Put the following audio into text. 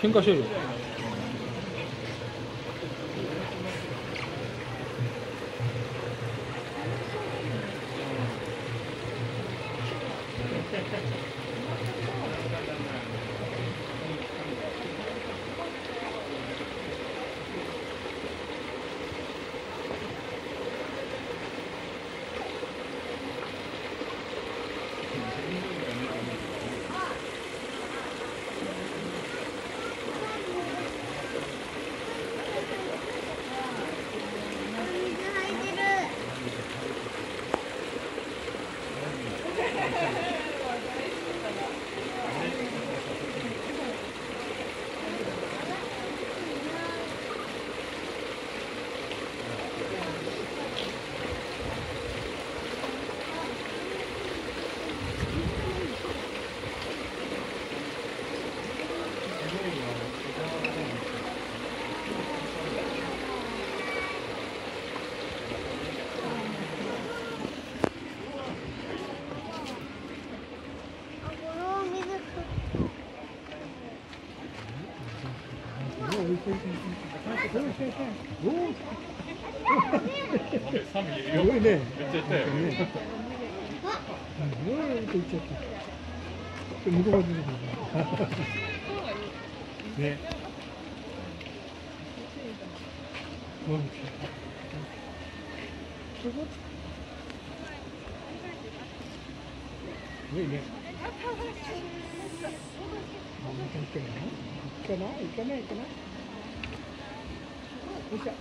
喧嘩してるよ。ごいね。めっちゃいよ。すごいと言っちゃった向こうが出てくるね。うんすごいね。あ、また行かない行かない行かない Thank you.